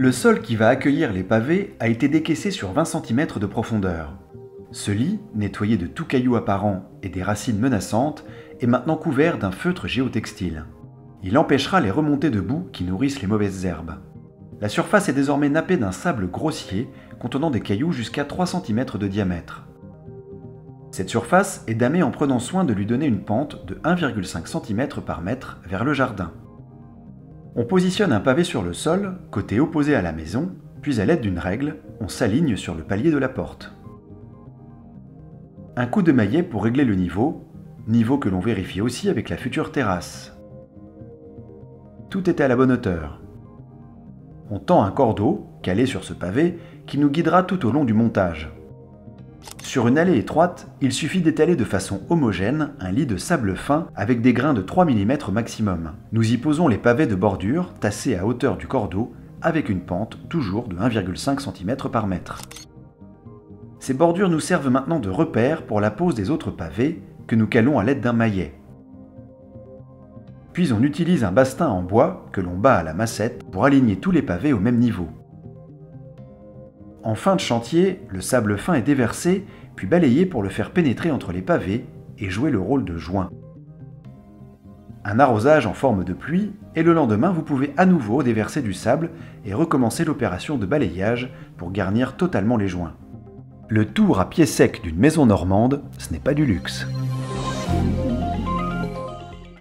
Le sol qui va accueillir les pavés a été décaissé sur 20 cm de profondeur. Ce lit, nettoyé de tout caillou apparent et des racines menaçantes, est maintenant couvert d'un feutre géotextile. Il empêchera les remontées de boue qui nourrissent les mauvaises herbes. La surface est désormais nappée d'un sable grossier contenant des cailloux jusqu'à 3 cm de diamètre. Cette surface est damée en prenant soin de lui donner une pente de 1,5 cm par mètre vers le jardin. On positionne un pavé sur le sol, côté opposé à la maison, puis à l'aide d'une règle, on s'aligne sur le palier de la porte. Un coup de maillet pour régler le niveau, niveau que l'on vérifie aussi avec la future terrasse. Tout est à la bonne hauteur. On tend un cordeau, calé sur ce pavé, qui nous guidera tout au long du montage. Sur une allée étroite, il suffit d'étaler de façon homogène un lit de sable fin avec des grains de 3 mm maximum. Nous y posons les pavés de bordure tassés à hauteur du cordeau avec une pente toujours de 1,5 cm par mètre. Ces bordures nous servent maintenant de repère pour la pose des autres pavés que nous calons à l'aide d'un maillet. Puis on utilise un bastin en bois que l'on bat à la massette pour aligner tous les pavés au même niveau. En fin de chantier, le sable fin est déversé puis balayé pour le faire pénétrer entre les pavés et jouer le rôle de joint. Un arrosage en forme de pluie et le lendemain vous pouvez à nouveau déverser du sable et recommencer l'opération de balayage pour garnir totalement les joints. Le tour à pied sec d'une maison normande, ce n'est pas du luxe.